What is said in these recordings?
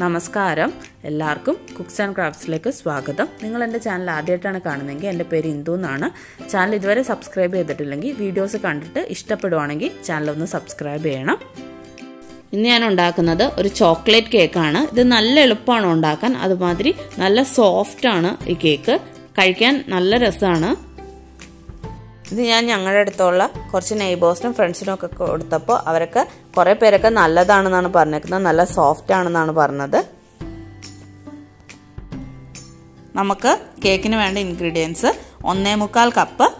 നമസ്കാരം. എല്ലാവർക്കും cooks and ക്രാഫ്റ്റ്സിലേക്ക് സ്വാഗതം. നിങ്ങൾ എന്റെ ചാനൽ ആദ്യമായിട്ടാണ് കാണുന്നതെങ്കിൽ എന്റെ പേര് ഇന്ദു എന്നാണ്. ചാനൽ ഇതുവരെ സബ്സ്ക്രൈബ് ചെയ്തിട്ടില്ലെങ്കിൽ വീഡിയോസ് കണ്ടിട്ട് ഇഷ്ടപ്പെടുവാണെങ്കിൽ ചാനൽ ഒന്ന് സബ്സ്ക്രൈബ് ചെയ്യണം. ഇന്ന് ഞാൻ ഉണ്ടാക്കുന്നത് ഒരു ചോക്ലേറ്റ് കേക്കാണ് ഇത് നല്ല എളുപ്പമാണ് ഉണ്ടാക്കാൻ. അതുമാതിരി നല്ല സോഫ്റ്റാണ് ഈ കേക്ക് കഴിക്കാൻ നല്ല രസമാണ്. ഇത് ഞാൻ ഞങ്ങളുടെ അടുത്തുള്ള കുറച്ച് നെയ്ബേഴ്സിനും ഫ്രണ്ട്സിനും ഒക്കെ കൊടുത്തപ്പോൾ അവരൊക്കെ കുറേ പേരൊക്കെ നല്ലതാണെന്നാണ് പറഞ്ഞേക്കുന്നത്. നല്ല സോഫ്റ്റ് ആണെന്നാണ് പറഞ്ഞത്. നമുക്ക് കേക്കിന് വേണ്ട ഇൻഗ്രീഡിയൻസ് ഒന്നേ മുക്കാൽ കപ്പ്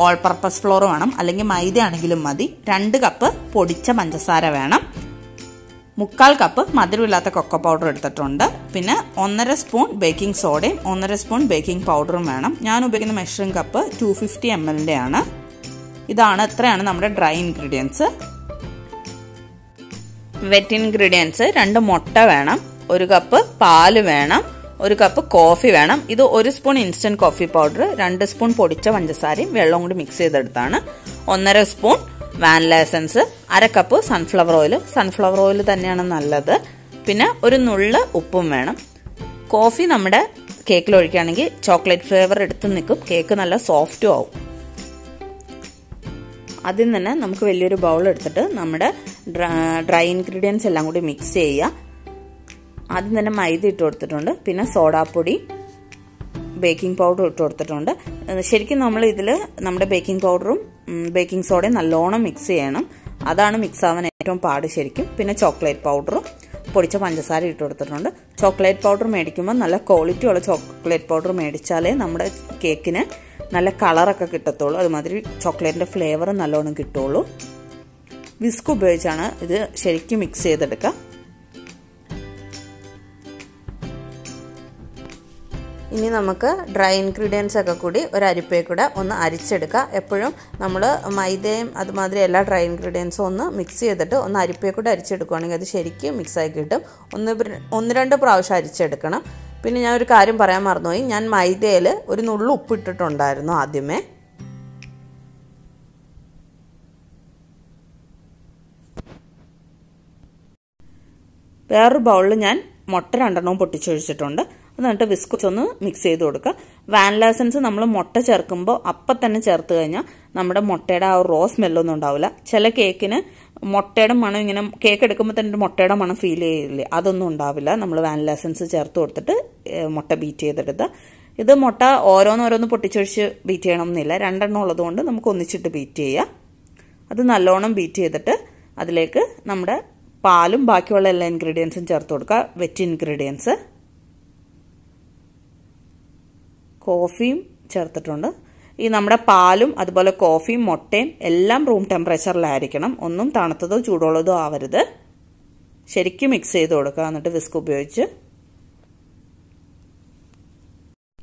ഓൾ പർപ്പസ് ഫ്ലോർ വേണം. അല്ലെങ്കിൽ മൈദ ആണെങ്കിലും മതി. രണ്ട് കപ്പ് പൊടിച്ച പഞ്ചസാര വേണം. മുക്കാൽ കപ്പ് മധുരമില്ലാത്ത കൊക്കോ പൗഡർ എടുത്തിട്ടുണ്ട്. പിന്നെ ഒന്നര സ്പൂൺ ബേക്കിംഗ് സോഡയും ഒന്നര സ്പൂൺ ബേക്കിംഗ് പൗഡറും വേണം. ഞാൻ ഉപയോഗിക്കുന്ന measuring cup two fifty M എല്ലിന്റെ ആണ്. ഇതാണ് ഇത്രയാണ് നമ്മുടെ ഡ്രൈ ഇൻഗ്രീഡിയൻസ് വെറ്റ് ഇൻഗ്രീഡിയൻസ് രണ്ട് മുട്ട വേണം. ഒരു കപ്പ് പാൽ വേണം. ഒരു കപ്പ് കോഫി വേണം. ഇത് ഒരു സ്പൂൺ ഇൻസ്റ്റന്റ് കോഫി പൗഡർ രണ്ട് സ്പൂൺ പൊടിച്ച പഞ്ചസാരയും വെള്ളം കൂടി മിക്സ് ചെയ്തെടുത്താണ്. ഒന്നര സ്പൂൺ വാനില എസൻസ് അര cup sunflower oil sunflower oil തന്നെയാണ് നല്ലത്. പിന്നെ ഒരു നുള്ള് ഉപ്പും വേണം. കോഫി നമ്മുടെ കേക്കിൽ ഒഴിക്കുകയാണെങ്കിൽ ചോക്ലേറ്റ് ഫ്ലേവർ എടുത്ത് നിൽക്കും. കേക്ക് നല്ല സോഫ്റ്റും ആവും. ആദ്യം തന്നെ നമുക്ക് വലിയൊരു ബൗൾ എടുത്തിട്ട് നമ്മുടെ ഡ്രൈ ഇൻഗ്രീഡിയൻസ് എല്ലാം കൂടി മിക്സ് ചെയ്യുക. ആദ്യം തന്നെ മൈദ ഇട്ട് കൊടുത്തിട്ടുണ്ട്. പിന്നെ സോഡാപ്പൊടി ബേക്കിംഗ് പൗഡർ ഇട്ട് കൊടുത്തിട്ടുണ്ട്. ശരിക്കും നമ്മൾ ഇതിൽ നമ്മുടെ ബേക്കിംഗ് പൗഡറും ബേക്കിംഗ് സോഡയും നല്ലോണം മിക്സ് ചെയ്യണം. അതാണ് മിക്സ് ആവാൻ ഏറ്റവും പാട് ശരിക്കും. പിന്നെ ചോക്ലേറ്റ് പൗഡറും പൊടിച്ച പഞ്ചസാര ഇട്ട് കൊടുത്തിട്ടുണ്ട്. ചോക്ലേറ്റ് പൗഡർ മേടിക്കുമ്പോൾ നല്ല ക്വാളിറ്റി ഉള്ള ചോക്ലേറ്റ് പൗഡർ മേടിച്ചാലേ നമ്മുടെ കേക്കിന് നല്ല കളറൊക്കെ കിട്ടത്തുള്ളൂ. അതുമാതിരി ചോക്ലേറ്റിന്റെ ഫ്ലേവർ നല്ലോണം കിട്ടുള്ളൂ. വിസ്ക് ഉപയോഗിച്ചാണ് ഇത് ശരിക്കും മിക്സ് ചെയ്തെടുക്കുക. ഇനി നമുക്ക് ഡ്രൈ ഇൻഗ്രീഡിയൻസ് ഒക്കെ കൂടി ഒരു അരിപ്പയെ കൂടെ ഒന്ന് അരിച്ചെടുക്കുക എപ്പോഴും നമ്മൾ മൈദയും അതുമാതിരി എല്ലാ ഡ്രൈ ഇൻഗ്രീഡിയൻസും ഒന്ന് മിക്സ് ചെയ്തിട്ട് ഒന്ന് അരിപ്പയെ കൂടെ അരിച്ചെടുക്കുകയാണെങ്കിൽ അത് ശരിക്കും മിക്സായി കിട്ടും. ഒന്ന് ഒന്ന് രണ്ട് പ്രാവശ്യം അരിച്ചെടുക്കണം. പിന്നെ ഞാൻ ഒരു കാര്യം പറയാൻ മറന്നുപോയി. ഞാൻ മൈദയിൽ ഒരു നുള്ളു ഉപ്പിട്ടിട്ടുണ്ടായിരുന്നു ആദ്യമേ. വേറൊരു ബൗളിൽ ഞാൻ മുട്ട രണ്ടെണ്ണവും പൊട്ടിച്ചൊഴിച്ചിട്ടുണ്ട്. എന്നിട്ട് ബിസ്ക്കറ്റ് ഒന്ന് മിക്സ് ചെയ്ത് കൊടുക്കുക. വാനില എസൻസ് നമ്മൾ മുട്ട ചേർക്കുമ്പോൾ അപ്പം തന്നെ ചേർത്ത് കഴിഞ്ഞാൽ നമ്മുടെ മുട്ടയുടെ ആ റോ സ്മെല്ലൊന്നും ഉണ്ടാവില്ല. ചില കേക്കിന് മുട്ടയുടെ മണം ഇങ്ങനെ കേക്ക് എടുക്കുമ്പോൾ തന്നെ മുട്ടയുടെ മണം ഫീൽ ചെയ്യില്ലേ? അതൊന്നും ഉണ്ടാവില്ല. നമ്മൾ വാനില എസൻസ് ചേർത്ത് കൊടുത്തിട്ട് മുട്ട ബീറ്റ് ചെയ്തെടുത്ത്. ഇത് മുട്ട ഓരോന്നോരോന്ന് പൊട്ടിച്ചൊഴിച്ച് ബീറ്റ് ചെയ്യണം എന്നില്ല രണ്ടെണ്ണം ഉള്ളതുകൊണ്ട് നമുക്ക് ഒന്നിച്ചിട്ട് ബീറ്റ് ചെയ്യാം. അത് നല്ലോണം ബീറ്റ് ചെയ്തിട്ട് അതിലേക്ക് നമ്മുടെ പാലും ബാക്കിയുള്ള എല്ലാ ഇൻഗ്രീഡിയൻസും ചേർത്ത് കൊടുക്കുക. വെറ്റ് ഇൻഗ്രീഡിയൻസ് കോഫിയും ചേർത്തിട്ടുണ്ട്. ഈ നമ്മുടെ പാലും അതുപോലെ കോഫിയും മുട്ടയും എല്ലാം റൂം ടെമ്പറേച്ചറിലായിരിക്കണം ഒന്നും തണുത്തതോ ചൂടുള്ളതോ ആവരുത്. ശരിക്കും മിക്സ് ചെയ്ത് കൊടുക്കുക. എന്നിട്ട് വിസ്ക് ഉപയോഗിച്ച്.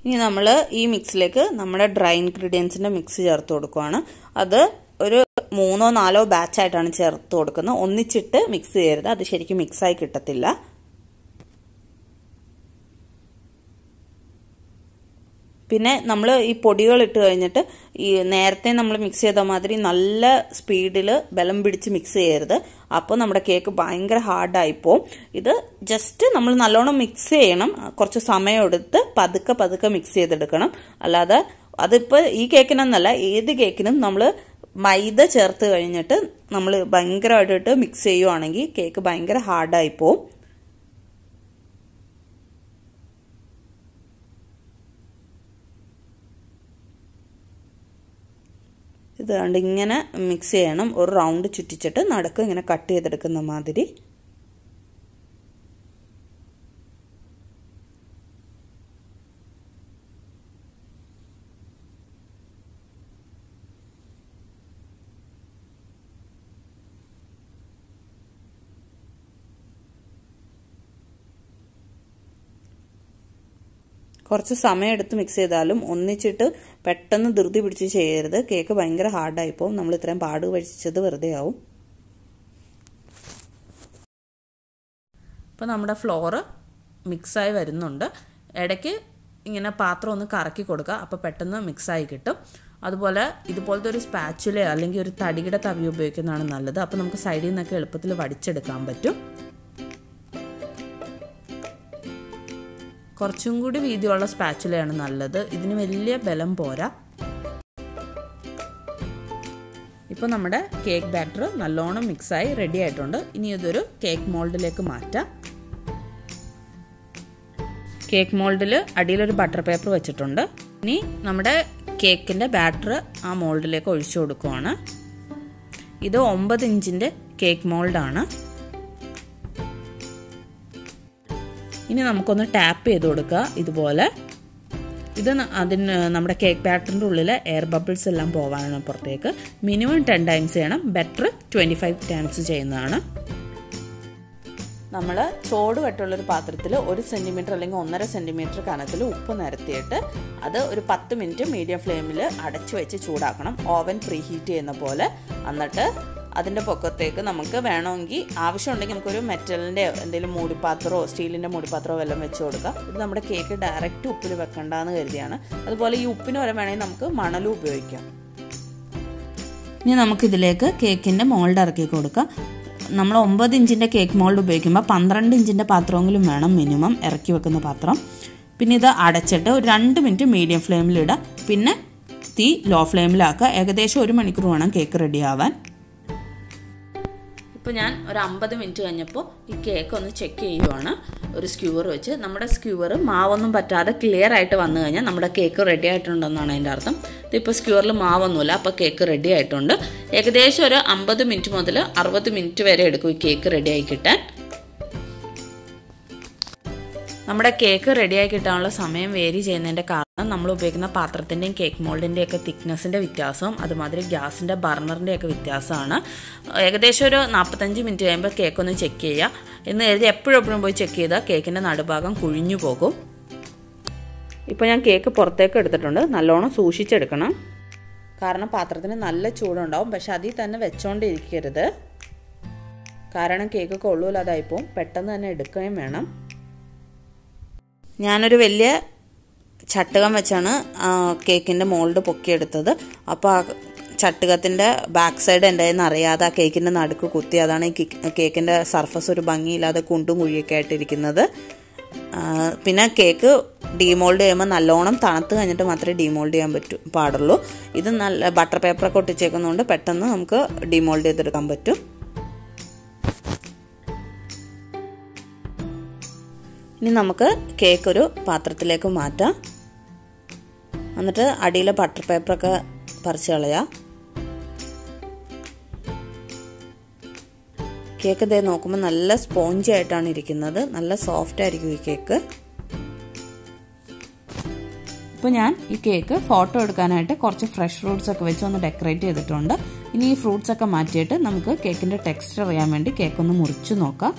ഇനി നമ്മൾ ഈ മിക്സിലേക്ക് നമ്മുടെ ഡ്രൈ ഇൻഗ്രീഡിയൻസിന്റെ മിക്സ് ചേർത്ത് കൊടുക്കുകയാണ് അത് ഒരു മൂന്നോ നാലോ ബാച്ചായിട്ടാണ് ചേർത്ത് കൊടുക്കുന്നത്. ഒന്നിച്ചിട്ട് മിക്സ് ചെയ്യരുത്. അത് ശരിക്കും മിക്സായി കിട്ടത്തില്ല. പിന്നെ നമ്മൾ ഈ പൊടികൾ ഇട്ട് കഴിഞ്ഞിട്ട് ഈ നേരത്തെ നമ്മൾ മിക്സ് ചെയ്ത മാതിരി നല്ല സ്പീഡിൽ ബലം പിടിച്ച് മിക്സ് ചെയ്യരുത്. അപ്പോൾ നമ്മുടെ കേക്ക് ഭയങ്കര ഹാർഡായിപ്പോവും ഇത് ജസ്റ്റ് നമ്മൾ നല്ലോണം മിക്സ് ചെയ്യണം. കുറച്ച് സമയം എടുത്ത് പതുക്കെ പതുക്കെ മിക്സ് ചെയ്തെടുക്കണം. അല്ലാതെ അതിപ്പോൾ ഈ കേക്കിനെന്നല്ല ഏത് കേക്കിനും നമ്മൾ മൈദ ചേർത്ത് കഴിഞ്ഞിട്ട് നമ്മൾ ഭയങ്കരമായിട്ട് മിക്സ് ചെയ്യുവാണെങ്കിൽ കേക്ക് ഭയങ്കര ഹാർഡായിപ്പോവും ഇത് കണ്ട് ഇങ്ങനെ മിക്സ് ചെയ്യണം. ഒരു റൗണ്ട് ചുറ്റിച്ചിട്ട് നടുക്ക്. ഇങ്ങനെ കട്ട് ചെയ്തെടുക്കുന്ന മാതിരി. കുറച്ച് സമയം എടുത്ത് മിക്സ് ചെയ്താലും ഒന്നിച്ചിട്ട് പെട്ടെന്ന് ധൃതി പിടിച്ച് ചെയ്യരുത്. കേക്ക് ഭയങ്കര ഹാർഡായിപ്പോവും നമ്മൾ ഇത്രയും പാട് കഴിച്ചത് വെറുതെ ആവും. ഇപ്പോൾ നമ്മുടെ ഫ്ലോറ് മിക്സായി വരുന്നുണ്ട്. ഇടയ്ക്ക് ഇങ്ങനെ പാത്രം ഒന്ന് കറക്കി കൊടുക്കുക അപ്പോൾ പെട്ടെന്ന് മിക്സായി കിട്ടും. അതുപോലെ ഇതുപോലത്തെ ഒരു സ്പാച്ചുലയോ അല്ലെങ്കിൽ ഒരു തടിയുടെ തവി ഉപയോഗിക്കുന്നതാണ് നല്ലത്. അപ്പോൾ നമുക്ക് സൈഡിൽ നിന്നൊക്കെ എളുപ്പത്തിൽ വടിച്ചെടുക്കാൻ പറ്റും. കുറച്ചും കൂടി വീതിയുള്ള സ്പാച്ചുലയാണ് നല്ലത്. ഇതിന് വലിയ ബലം പോരാ. ഇപ്പോൾ നമ്മുടെ കേക്ക് ബാറ്റർ നല്ലോണം മിക്സായി റെഡി ആയിട്ടുണ്ട്. ഇനി ഇതൊരു കേക്ക് മോൾഡിലേക്ക് മാറ്റാം. കേക്ക് മോൾഡിൽ അടിയിലൊരു ബട്ടർ പേപ്പർ വെച്ചിട്ടുണ്ട്. ഇനി നമ്മുടെ കേക്കിന്റെ ബാറ്റർ ആ മോൾഡിലേക്ക് ഒഴിച്ചു കൊടുക്കുവാണ്. ഇത് ഒമ്പത് ഇഞ്ചിന്റെ കേക്ക് മോൾഡാണ്. ഇനി നമുക്കൊന്ന് ടാപ്പ് ചെയ്ത് കൊടുക്കുക. ഇതുപോലെ. ഇത് അതിന് നമ്മുടെ കേക്ക് ബാറ്ററിന്റെ ഉള്ളിൽ എയർ ബബിൾസ് എല്ലാം പോകാനാണ് പുറത്തേക്ക്. മിനിമം ടെൻ ടൈംസ് ചെയ്യണം. ബെറ്റർ ട്വന്റി ഫൈവ് ടൈംസ് ചെയ്യുന്നതാണ്. നമ്മൾ ചോട് കട്ടുള്ളൊരു പാത്രത്തിൽ ഒരു സെന്റിമീറ്റർ അല്ലെങ്കിൽ ഒന്നര സെന്റിമീറ്റർ കനത്തിൽ ഉപ്പ് നിരത്തിയിട്ട് അത് ഒരു പത്ത് മിനിറ്റ് മീഡിയം ഫ്ലെയിമിൽ അടച്ചു വെച്ച് ചൂടാക്കണം. ഓവൻ പ്രീ ഹീറ്റ് ചെയ്യുന്ന പോലെ. എന്നിട്ട് അതിന്റെ പൊക്കത്തേക്ക് നമുക്ക് വേണമെങ്കിൽ ആവശ്യമുണ്ടെങ്കിൽ നമുക്കൊരു മെറ്റലിന്റെ എന്തെങ്കിലും മൂടിപ്പാത്രമോ സ്റ്റീലിന്റെ മൂടിപ്പാത്രമോ വല്ലതും വെച്ച് കൊടുക്കാം. ഇത് നമ്മുടെ കേക്ക് ഡയറക്റ്റ് ഉപ്പിൽ വെക്കണ്ടെന്ന് കരുതിയാണ്. അതുപോലെ ഈ ഉപ്പിന് വരെ വേണമെങ്കിൽ നമുക്ക് മണലും ഉപയോഗിക്കാം. ഇനി നമുക്കിതിലേക്ക് കേക്കിന്റെ മോൾഡ് ഇറക്കി കൊടുക്കാം. നമ്മൾ ഒമ്പത് ഇഞ്ചിന്റെ കേക്ക് മോൾഡ് ഉപയോഗിക്കുമ്പോൾ പന്ത്രണ്ട് ഇഞ്ചിന്റെ പാത്രമെങ്കിലും വേണം മിനിമം ഇറക്കി വെക്കുന്ന പാത്രം. പിന്നെ ഇത് അടച്ചിട്ട് ഒരു രണ്ട് മിനിറ്റ് മീഡിയം ഫ്ലെയിമിലിടുക പിന്നെ തീ ലോ ഫ്ലെയിമിലാക്കുക. ഏകദേശം ഒരു മണിക്കൂർ വേണം കേക്ക് റെഡിയാവാൻ ഇപ്പോൾ ഞാൻ ഒരു അമ്പത് മിനിറ്റ് കഴിഞ്ഞപ്പോൾ ഈ കേക്ക് ഒന്ന് ചെക്ക് ചെയ്യുവാണ്. ഒരു സ്ക്യൂവർ വെച്ച്. നമ്മുടെ സ്ക്യൂവർ മാവൊന്നും പറ്റാതെ ക്ലിയർ ആയിട്ട് വന്നു കഴിഞ്ഞാൽ നമ്മുടെ കേക്ക് റെഡി ആയിട്ടുണ്ടെന്നാണ് അതിന്റെ അർത്ഥം. ഇതിപ്പോൾ സ്ക്യൂവറിൽ മാവൊന്നുമില്ല അപ്പോൾ കേക്ക് റെഡി ആയിട്ടുണ്ട്. ഏകദേശം ഒരു അമ്പത് മിനിറ്റ് മുതൽ അറുപത് മിനിറ്റ് വരെ എടുക്കും ഈ കേക്ക് റെഡി ആയി കിട്ടാൻ. നമ്മുടെ കേക്ക് റെഡിയായി കിട്ടാനുള്ള സമയം വേരി ചെയ്യുന്നതിന്റെ കാരണം നമ്മൾ ഉപയോഗിക്കുന്ന പാത്രത്തിന്റെയും കേക്ക് മോൾഡിന്റെയും ഒക്കെ തിക്നെസ്സിന്റെ വ്യത്യാസവും അതുമാതിരി ഗ്യാസിന്റെ ബർണറിന്റെയൊക്കെ വ്യത്യാസമാണ്. ഏകദേശം ഒരു നാൽപ്പത്തഞ്ച് മിനിറ്റ് കഴിയുമ്പോൾ കേക്ക് ഒന്ന് ചെക്ക് ചെയ്യുക. എന്ന് കരുതി എപ്പോഴും പോയി ചെക്ക് ചെയ്താൽ കേക്കിന്റെ നടുഭാഗം കുഴിഞ്ഞു പോകും. ഇപ്പോൾ ഞാൻ കേക്ക് പുറത്തേക്ക് എടുത്തിട്ടുണ്ട്. നല്ലോണം സൂക്ഷിച്ചെടുക്കണം. കാരണം പാത്രത്തിന് നല്ല ചൂടുണ്ടാവും. പക്ഷെ അതിൽ തന്നെ വെച്ചോണ്ടിരിക്കരുത്. കാരണം കേക്ക് കൊള്ളൂലാതായിപ്പോവും പെട്ടെന്ന് തന്നെ എടുക്കുകയും വേണം. ഞാനൊരു വലിയ ചട്ടുകം വെച്ചാണ് കേക്കിന്റെ മോൾഡ് പൊക്കിയെടുത്തത്. അപ്പോൾ ആ ചട്ടുകത്തിന്റെ ബാക്ക് സൈഡ് എന്റെ കയ്യിൽ അറിയാതെ ആ കേക്കിന്റെ നടുക്ക് കുത്തി അതാണ് ഈ കേക്കിന്റെ സർഫസ് ഒരു ഭംഗിയില്ലാതെ കുണ്ടും കുഴിയൊക്കെ ആയിട്ടിരിക്കുന്നത്. പിന്നെ കേക്ക് ഡീമോൾഡ് ചെയ്യുമ്പോൾ നല്ലോണം തണുത്ത് കഴിഞ്ഞിട്ട് മാത്രമേ ഡീമോൾഡ് ചെയ്യാൻ പറ്റൂ പാടുള്ളൂ. ഇത് നല്ല ബട്ടർ പേപ്പറൊക്കെ ഒട്ടിച്ചേക്കുന്നതുകൊണ്ട് പെട്ടെന്ന് നമുക്ക് ഡീമോൾഡ് ചെയ്തെടുക്കാൻ പറ്റും. ഇനി നമുക്ക് കേക്ക് ഒരു പാത്രത്തിലേക്ക് മാറ്റാം. എന്നിട്ട് അടിയിലെ ബട്ടർ പേപ്പറൊക്കെ പറിച്ച് കളയാം. കേക്ക് ഇതേ നോക്കുമ്പോൾ നല്ല സ്പോഞ്ചി ആയിട്ടാണ് ഇരിക്കുന്നത്. നല്ല സോഫ്റ്റ് ആയിരിക്കും ഈ കേക്ക് ഇപ്പോൾ ഞാൻ ഈ കേക്ക് ഫോട്ടോ എടുക്കാനായിട്ട് കുറച്ച് ഫ്രഷ് ഫ്രൂട്ട്സ് ഒക്കെ വെച്ച് ഒന്ന് ഡെക്കറേറ്റ് ചെയ്തിട്ടുണ്ട്. ഇനി ഈ ഫ്രൂട്ട്സ് ഒക്കെ മാറ്റിയിട്ട് നമുക്ക് കേക്കിന്റെ ടെക്സ്ചർ അറിയാൻ വേണ്ടി കേക്ക് ഒന്ന് മുറിച്ച് നോക്കാം.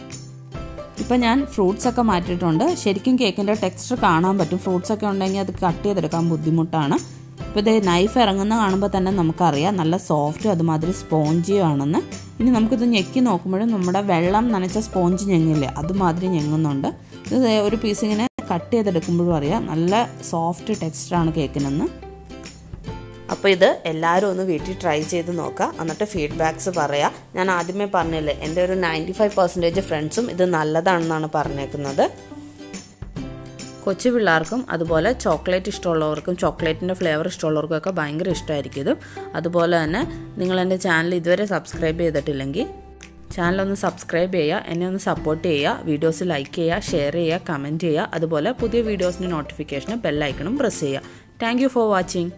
ഇപ്പം ഞാൻ ഫ്രൂട്ട്സ് ഒക്കെ മാറ്റിയിട്ടുണ്ട്. ശരിക്കും കേക്കിന്റെ ടെക്സ്ചർ കാണാൻ പറ്റും. ഫ്രൂട്ട്സ് ഒക്കെ ഉണ്ടെങ്കിൽ അത് കട്ട് ചെയ്തെടുക്കാൻ ബുദ്ധിമുട്ടാണ്. ഇപ്പോൾ ഇത് നൈഫ് ഇറങ്ങുന്ന കാണുമ്പോൾ തന്നെ നമുക്കറിയാം. നല്ല സോഫ്റ്റും അതുമാതിരി സ്പോഞ്ചിയും ആണെന്ന്. ഇനി നമുക്കിത് ഞെക്കി നോക്കുമ്പോഴും നമ്മുടെ വെള്ളം നനച്ച സ്പോഞ്ച് ഞെങ്ങില്ലേ അതുമാതിരി ഞെങ്ങുന്നുണ്ട്. ഇത് ഒരു പീസ് ഇങ്ങനെ കട്ട് ചെയ്തെടുക്കുമ്പോഴും അറിയാം. നല്ല സോഫ്റ്റ് ടെക്സ്ചറാണ് കേക്കിനെന്ന്. അപ്പോൾ ഇത് എല്ലാവരും ഒന്ന് വീട്ടിൽ ട്രൈ ചെയ്ത് നോക്കുക. എന്നിട്ട് ഫീഡ്ബാക്ക്സ് പറയാം. ഞാൻ ആദ്യമേ പറഞ്ഞില്ലേ എന്റെ ഒരു നയന്റി ഫൈവ് പെർസെന്റേജ് ഫ്രണ്ട്സും ഇത് നല്ലതാണെന്നാണ് പറഞ്ഞേക്കുന്നത്. കൊച്ചു പിള്ളേർക്കും അതുപോലെ ചോക്ലേറ്റ് ഇഷ്ടമുള്ളവർക്കും ചോക്ലേറ്റിന്റെ ഫ്ലേവർ ഇഷ്ടമുള്ളവർക്കും ഒക്കെ ഭയങ്കര ഇഷ്ടമായിരിക്കും ഇത്. അതുപോലെ തന്നെ നിങ്ങൾ എന്റെ ചാനൽ ഇതുവരെ സബ്സ്ക്രൈബ് ചെയ്തിട്ടില്ലെങ്കിൽ ചാനലൊന്ന് സബ്സ്ക്രൈബ് ചെയ്യുക എന്നെ ഒന്ന് സപ്പോർട്ട് ചെയ്യുക വീഡിയോസ് ലൈക്ക് ചെയ്യുക ഷെയർ ചെയ്യുക കമന്റ് ചെയ്യുക. അതുപോലെ പുതിയ വീഡിയോസിന്റെ നോട്ടിഫിക്കേഷന് ബെല്ലൈക്കണും പ്രസ് ചെയ്യുക. Thank for watching